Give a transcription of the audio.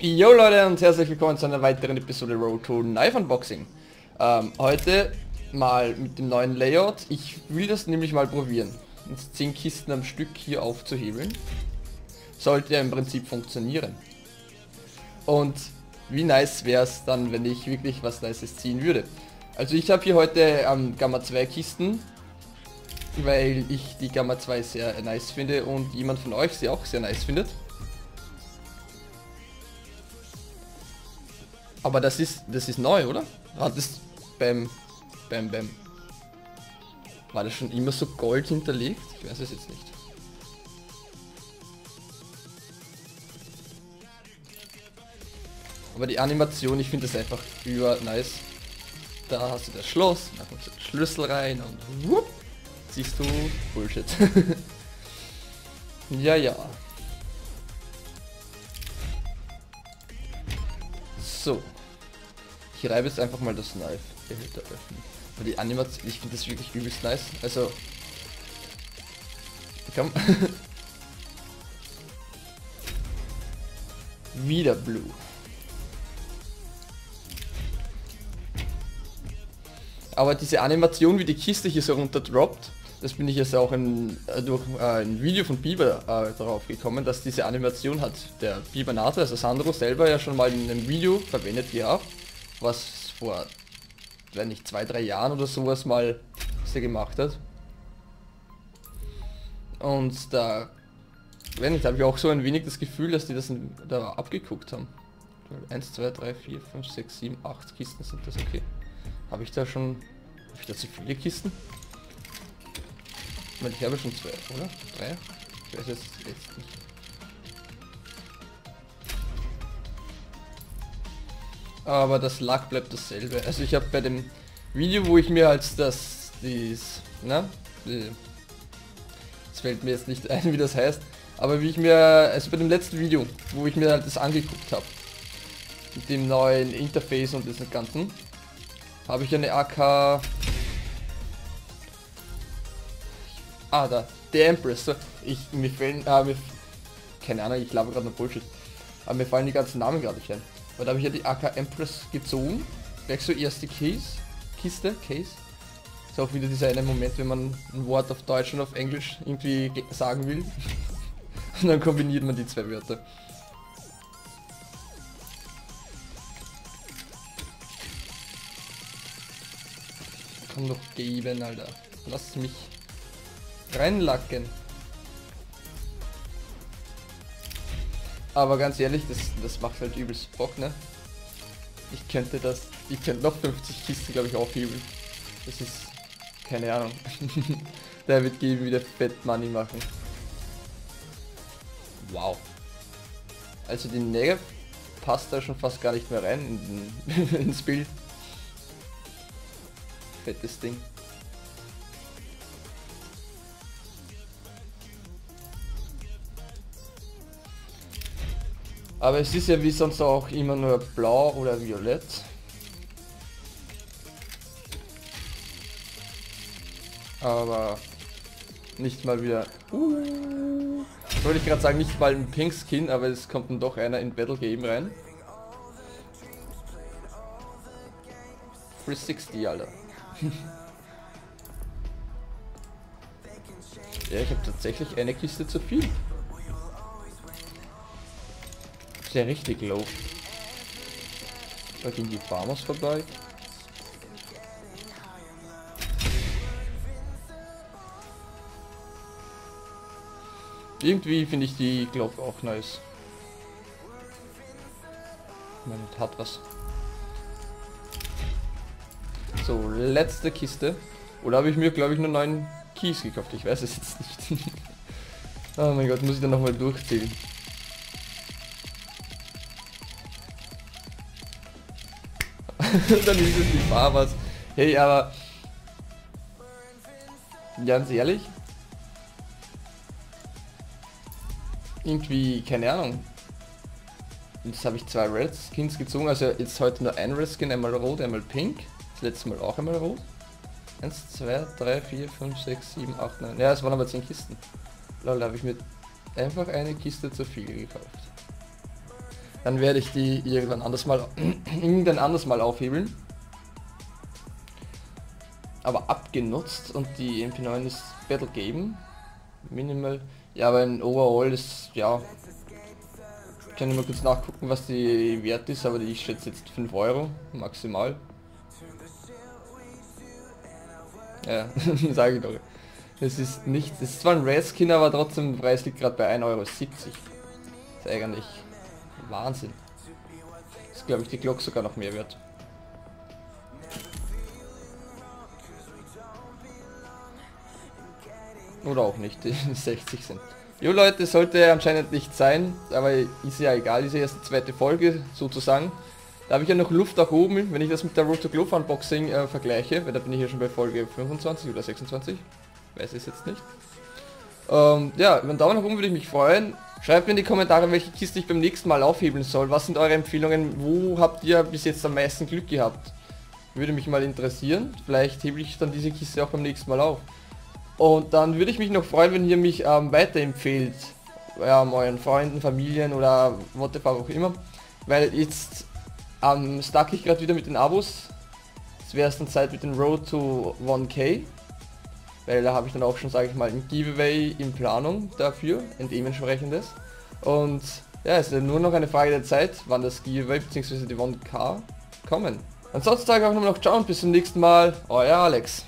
Jo Leute und herzlich willkommen zu einer weiteren Episode Road to Knife Unboxing. Ähm, heute mal mit dem neuen Layout. Ich will das nämlich mal probieren. Uns 10 Kisten am Stück hier aufzuhebeln. Sollte ja im Prinzip funktionieren. Und wie nice wäre es dann, wenn ich wirklich was Nices ziehen würde. Also ich habe hier heute ähm, Gamma 2 Kisten, weil ich die Gamma 2 sehr nice finde und jemand von euch sie auch sehr nice findet. Aber das ist, das ist neu, oder? Hat das beim, beim, beim, war das schon immer so Gold hinterlegt? Ich weiß es jetzt nicht. Aber die Animation, ich finde das einfach über nice. Da hast du das Schloss, da kommt der Schlüssel rein und whoop, siehst du Bullshit. ja, ja. So. Ich reibe jetzt einfach mal das Knife. Behälter öffnen. Aber die Animation, ich finde das wirklich übelst nice. Also. Komm. Wieder Blue. Aber diese Animation, wie die Kiste hier so runter droppt, das bin ich jetzt auch in, äh, durch äh, ein Video von Biber äh, darauf gekommen, dass diese Animation hat der Biber Nato, also Sandro selber ja schon mal in einem Video verwendet gehabt, was vor, wenn nicht zwei, drei Jahren oder sowas mal sie gemacht hat. Und da, wenn nicht, habe ich auch so ein wenig das Gefühl, dass die das da abgeguckt haben. 1, 2, 3, 4, 5, 6, 7, 8 Kisten sind das okay. Habe ich da schon, habe ich da zu viele Kisten? Ich meine, ich habe schon zwei, oder? Drei? Ich weiß jetzt, jetzt nicht. Aber das Lack bleibt dasselbe. Also ich habe bei dem Video, wo ich mir als das, dies, na, die, es fällt mir jetzt nicht ein, wie das heißt, aber wie ich mir, also bei dem letzten Video, wo ich mir halt das angeguckt habe, mit dem neuen Interface und diesem ganzen, habe ich eine AK... Ah, da. Der Empress. Ich, mir fällen... Ah, mir, keine Ahnung, ich glaube gerade noch Bullshit. Aber mir fallen die ganzen Namen gerade nicht ein. Aber da habe ich ja die AK Empress gezogen. Gleich so erste Case. Kiste, Case. Ist auch wieder dieser eine Moment, wenn man ein Wort auf Deutsch und auf Englisch irgendwie sagen will. und dann kombiniert man die zwei Wörter. Komm doch geben, Alter. Lass mich reinlacken. Aber ganz ehrlich, das, das macht halt übelst Bock, ne? Ich könnte das, ich könnte noch 50 Kisten, glaube ich, aufhebeln. Das ist, keine Ahnung. Der wird geben wieder Fett Money machen. Wow. Also die Negev passt da schon fast gar nicht mehr rein in, ins Bild fettes Ding. Aber es ist ja wie sonst auch immer nur blau oder violett. Aber nicht mal wieder... Uh, wollte ich gerade sagen, nicht mal ein Pink Skin, aber es kommt dann doch einer in Battle Game rein. 360, Alter. Ja, ich habe tatsächlich eine Kiste zu viel. Ja richtig low. Da ging die Farmers vorbei. Irgendwie finde ich die Glock auch nice. Man hat was. So, letzte Kiste. Oder habe ich mir, glaube ich, nur neun Keys gekauft? Ich weiß es jetzt nicht. oh mein Gott, muss ich dann nochmal durchzählen. dann ist es die Farmers. Hey, aber... Ganz ehrlich? Irgendwie, keine Ahnung. Jetzt habe ich zwei Red Skins gezogen, also jetzt heute nur ein Red Skin, einmal rot, einmal pink. Das letzte Mal auch einmal rot. 1, 2, 3, 4, 5, 6, 7, 8, 9. Ja, es waren aber 10 Kisten. Lol, habe ich mir einfach eine Kiste zu viel gekauft. Dann werde ich die irgendwann anders mal irgendwann anders mal aufhebeln. Aber abgenutzt und die MP9 ist Battle geben. Minimal. Ja, aber ein Overall ist ja. Ich kann immer kurz nachgucken, was die Wert ist, aber ich schätze jetzt 5 Euro maximal. Ja, sage ich doch. Es ist nicht, es ist zwar ein Rare-Skin, aber trotzdem der Preis liegt gerade bei 1,70 Euro. Ist eigentlich Wahnsinn. Ist glaube ich die Glock sogar noch mehr wert. Oder auch nicht, die 60 sind. Jo Leute, sollte anscheinend nicht sein, aber ist ja egal, ist ja erst die zweite Folge sozusagen. Da habe ich ja noch Luft nach oben, wenn ich das mit der Road to Glove Unboxing äh, vergleiche, weil da bin ich ja schon bei Folge 25 oder 26, weiß es jetzt nicht. Ähm, ja, über einen Daumen nach oben würde ich mich freuen. Schreibt mir in die Kommentare, welche Kiste ich beim nächsten Mal aufhebeln soll. Was sind eure Empfehlungen? Wo habt ihr bis jetzt am meisten Glück gehabt? Würde mich mal interessieren. Vielleicht hebe ich dann diese Kiste auch beim nächsten Mal auf. Und dann würde ich mich noch freuen, wenn ihr mich ähm, weiterempfehlt. Ja, euren Freunden, Familien oder whatever auch immer. Weil jetzt ähm, stuck ich gerade wieder mit den Abos. Es wäre es dann Zeit mit den Road to 1K. Weil da habe ich dann auch schon, sage ich mal, ein Giveaway in Planung dafür, ein dementsprechendes. Und ja, es ist nur noch eine Frage der Zeit, wann das Giveaway bzw. die 1K kommen. Ansonsten sage ich auch nur noch ciao und bis zum nächsten Mal. Euer Alex.